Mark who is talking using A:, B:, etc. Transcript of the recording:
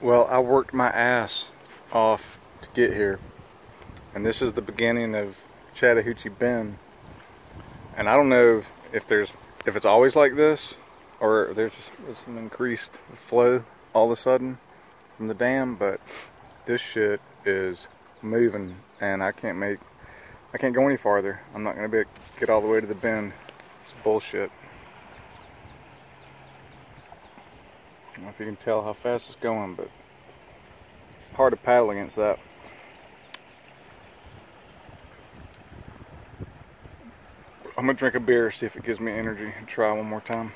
A: Well, I worked my ass off to get here. And this is the beginning of Chattahoochee Bend. And I don't know if there's if it's always like this or there's just some increased flow all of a sudden from the dam, but this shit is moving and I can't make I can't go any farther. I'm not gonna be get all the way to the bend. It's bullshit. I don't know if you can tell how fast it's going, but it's hard to paddle against that. I'm gonna drink a beer, see if it gives me energy, and try one more time.